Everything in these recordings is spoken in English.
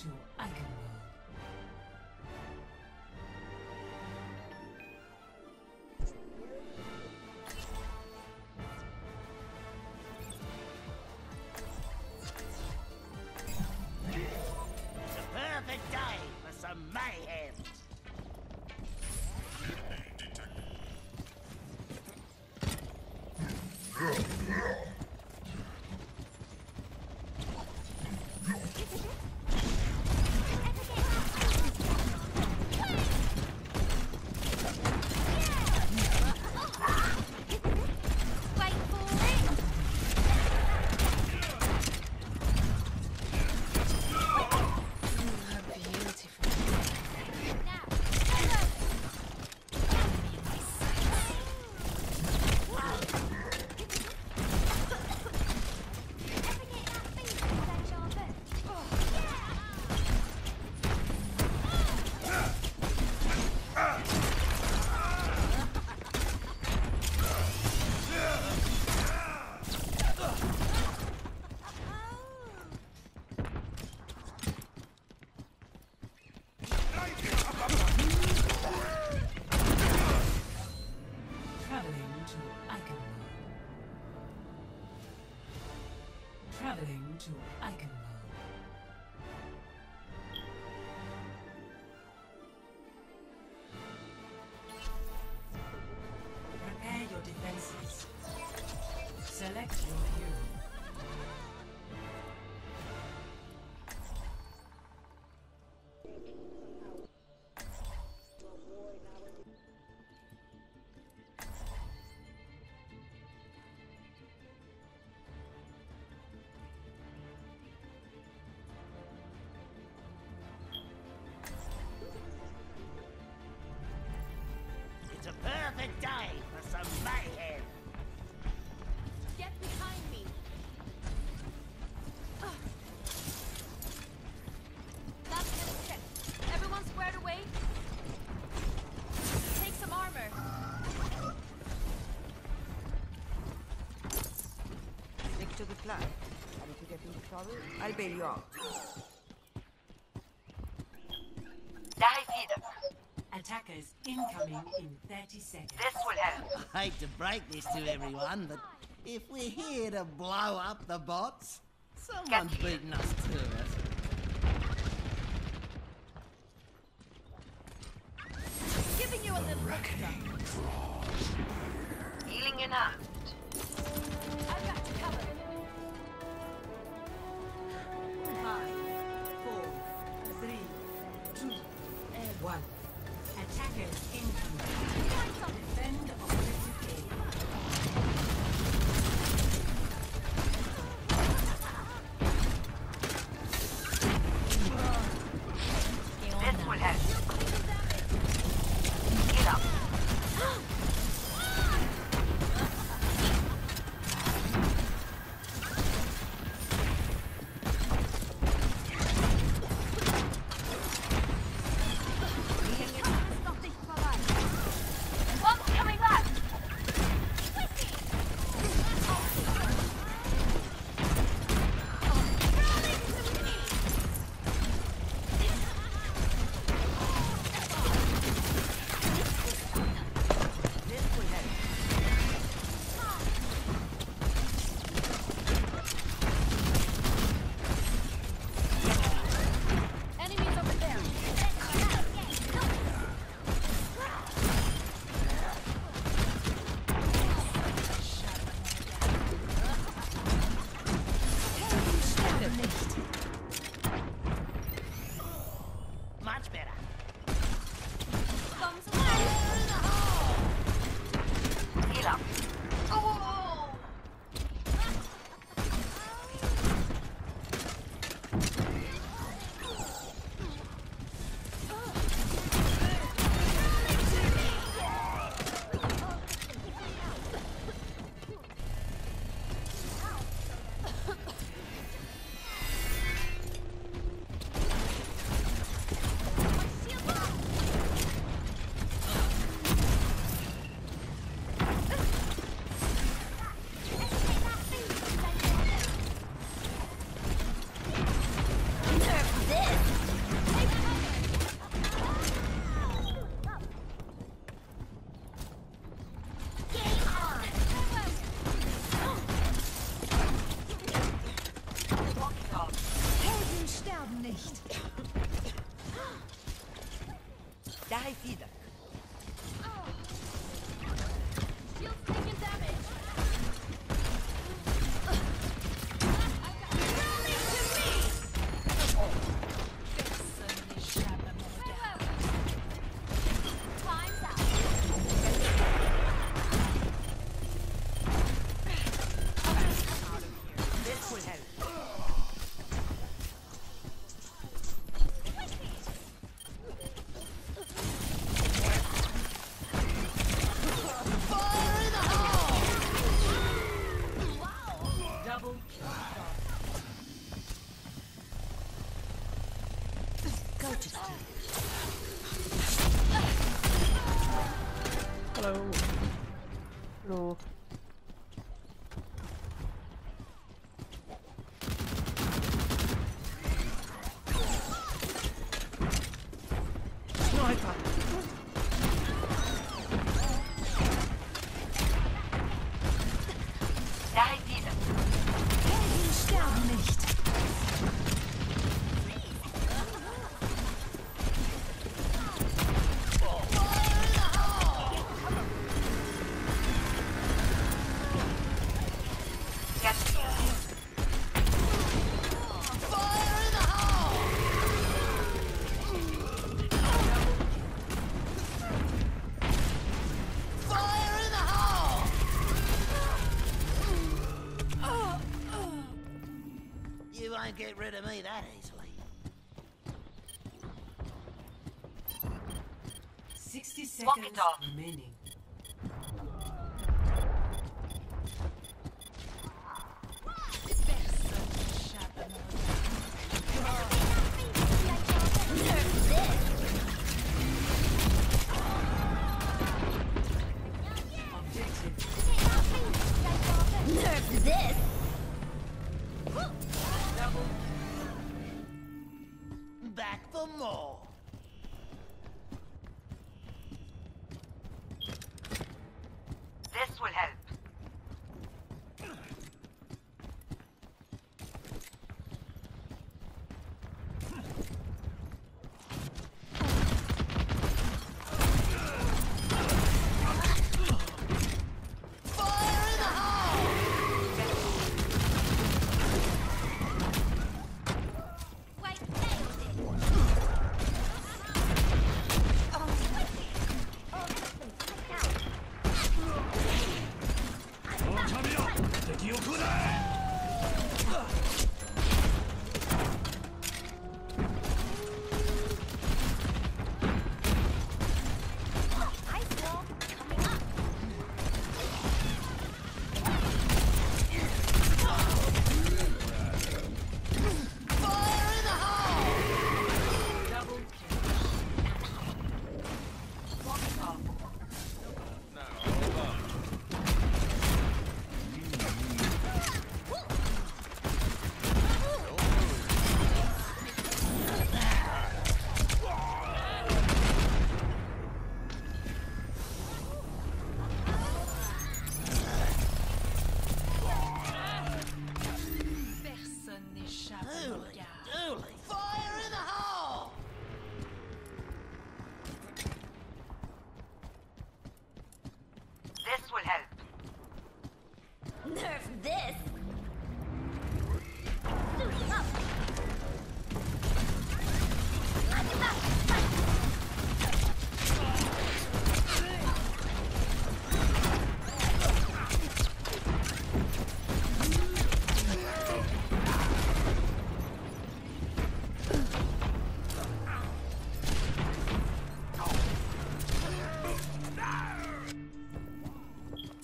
To Traveling to a perfect day for some mayhem. Get behind me! Last minute check. Everyone squared away? Take some armor. Stick to the plan. And if you get into trouble, I'll bail you out. Attackers incoming in 30 seconds. This will help. I hate to break this to everyone, but if we're here to blow up the bots, someone's beaten us to it. Dai vida. rid of me that easily. 60 seconds Lock it off.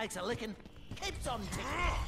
takes a licking, keeps on ticking.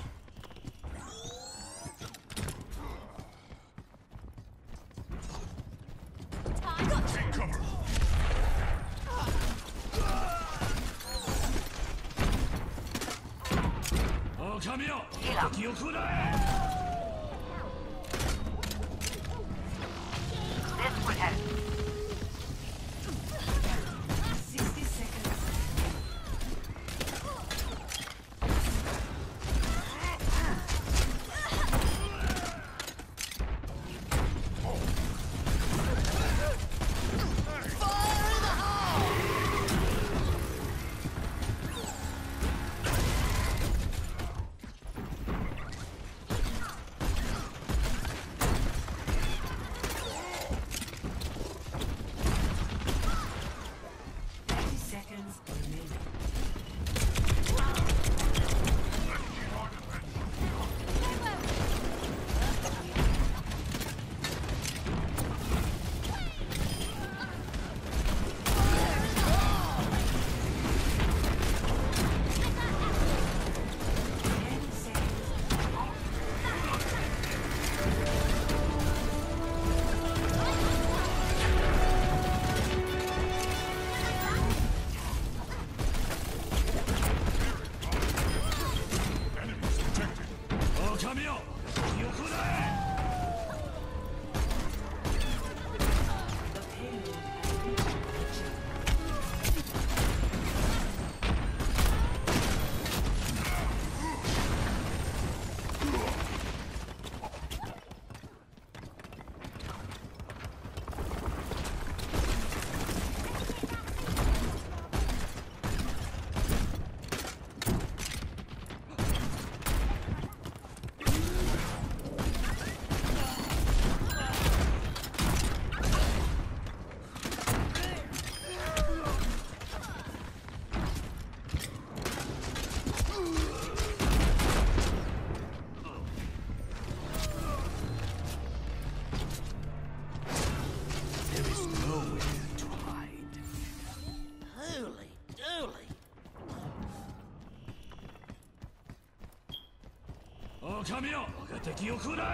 ためよ我が敵を食ら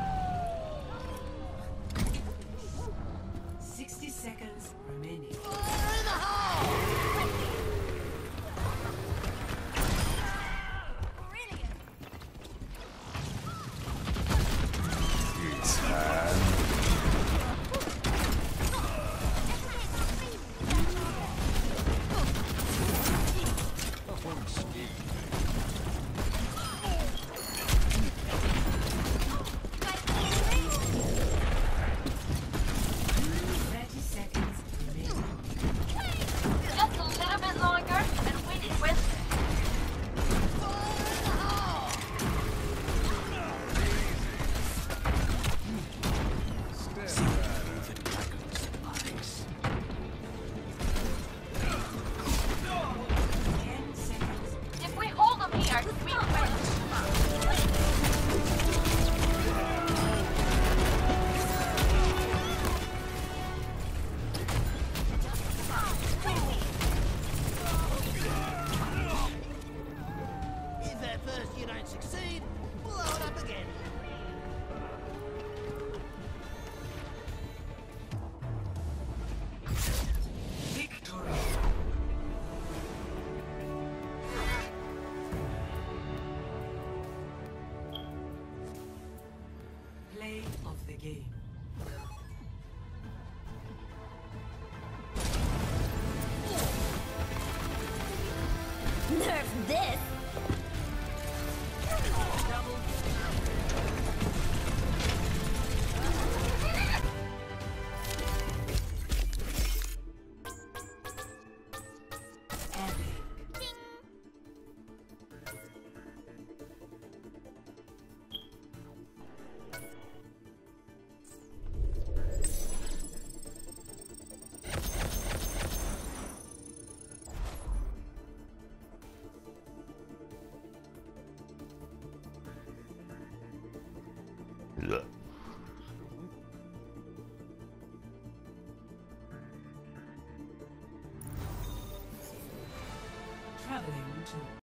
え of the game. Nerf this! attention.